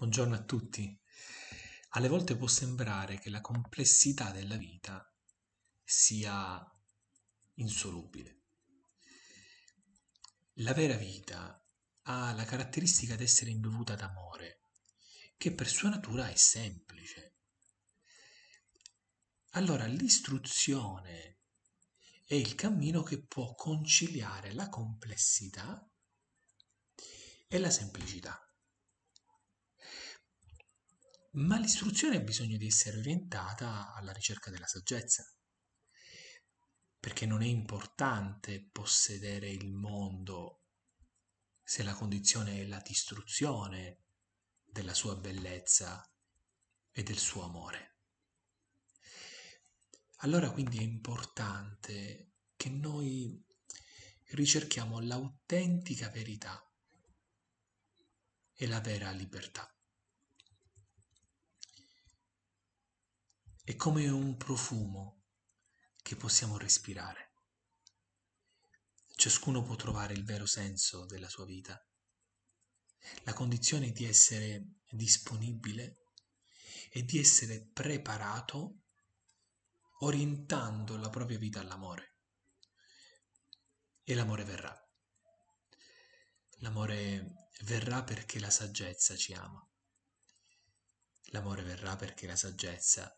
Buongiorno a tutti. Alle volte può sembrare che la complessità della vita sia insolubile. La vera vita ha la caratteristica di essere imbevuta d'amore, che per sua natura è semplice. Allora l'istruzione è il cammino che può conciliare la complessità e la semplicità. Ma l'istruzione ha bisogno di essere orientata alla ricerca della saggezza, perché non è importante possedere il mondo se la condizione è la distruzione della sua bellezza e del suo amore. Allora quindi è importante che noi ricerchiamo l'autentica verità e la vera libertà. È come un profumo che possiamo respirare. Ciascuno può trovare il vero senso della sua vita. La condizione di essere disponibile e di essere preparato orientando la propria vita all'amore. E l'amore verrà. L'amore verrà perché la saggezza ci ama. L'amore verrà perché la saggezza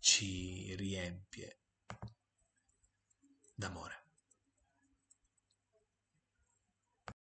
ci riempie.